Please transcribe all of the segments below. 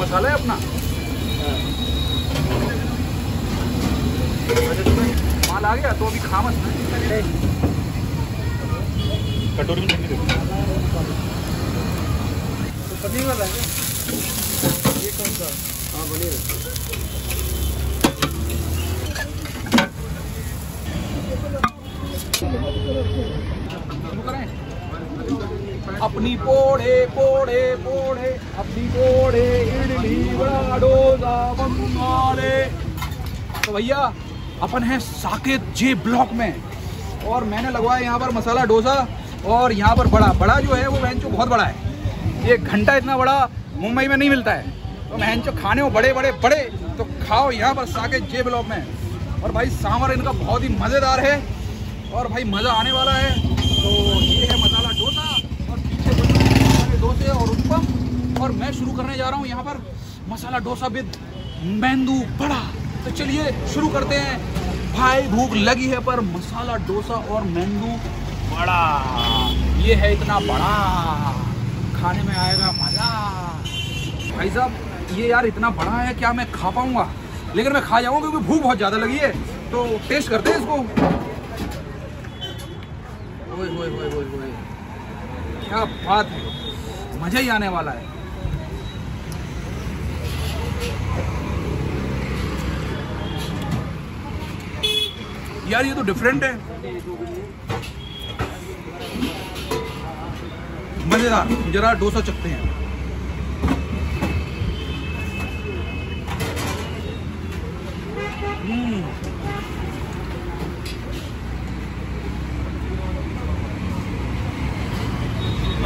मसाला है अपना। माल आ गया तो अभी खा मत कटोरी में चटनी दे। पनीर है ये कौन सा? हाँ पनीर। अपनी पोड़े पोड़े पोड़े, अपनी पोड़े, इडली, वड़ा, डोसा बंगाले तो भैया, अपन है साकेत जे ब्लॉक में। और मैंने लगवाया यहाँ पर मसाला, डोसा, और यहाँ पर बड़ा बड़ा जो है, वो मैंचो बहुत बड़ा है। एक घंटा इतना बड़ा मुंबई में नहीं मिलता है। तो मैंचो खाने हो, बड़े बड़े बड़े तो खाओ यहाँ पर साकेत जे ब्लॉक में। और भाई सांवर इनका बहुत ही मज़ेदार है। और भाई मज़ा आने वाला है तो ये है मसाला डोसा और पीछे डोसे और उत्पम और मैं शुरू करने जा रहा हूँ यहाँ पर। मसाला डोसा विद मेंदू बड़ा। तो चलिए शुरू करते हैं। भाई भूख लगी है पर मसाला डोसा और मेंदू बड़ा। ये है इतना बड़ा। खाने में आएगा मज़ा। भाई साहब, ये यार इतना बड़ा है, क्या मैं खा पाऊँगा? लेकिन मैं खा जाऊँगा क्योंकि भूख बहुत ज़्यादा लगी है। तो टेस्ट करते हैं इसको। ओए ओए ओए ओए। क्या बात है। मज़ा ही आने वाला है। यार, ये तो डिफरेंट है। मज़ेदार, जरा डोसा चखते हैं।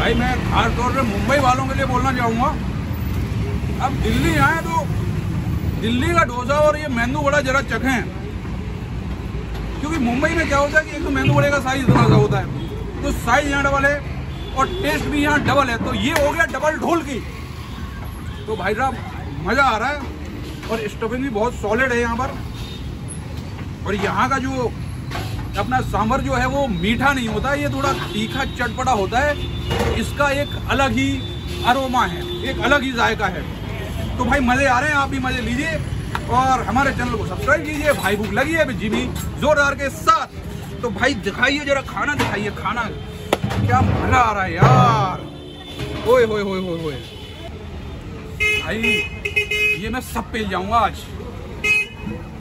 भाई, मैं खास तौर पे मुंबई वालों के लिए बोलना चाहूँगा। अब दिल्ली आए तो दिल्ली का डोसा और ये मेंदू बड़ा जरा चखें। क्योंकि मुंबई में क्या होता है कि एक तो मेंदू बड़े का साइज़ इतना सा होता है। तो साइज़ यहाँ डबल है और टेस्ट भी यहाँ डबल है। तो ये हो गया डबल ढोल की। तो भाई साहब, मज़ा आ रहा है और स्टफिंग भी बहुत सॉलिड है यहाँ पर। और यहाँ का जो अपना सांभर जो है वो मीठा नहीं होता, ये थोड़ा तीखा चटपटा होता है। इसका एक अलग ही अरोमा है, एक अलग ही जायका है। तो भाई मज़े आ रहे हैं, आप भी मज़े लीजिए और हमारे चैनल को सब्सक्राइब कीजिए, भाई भूख लगी है, जिमी जोरदार के साथ। तो भाई दिखाइए, जरा खाना दिखाइए, खाना क्या मज़ा आ रहा है यार। ओए होए होए होए होए भाई, ये मैं सब पे जाऊँगा आज।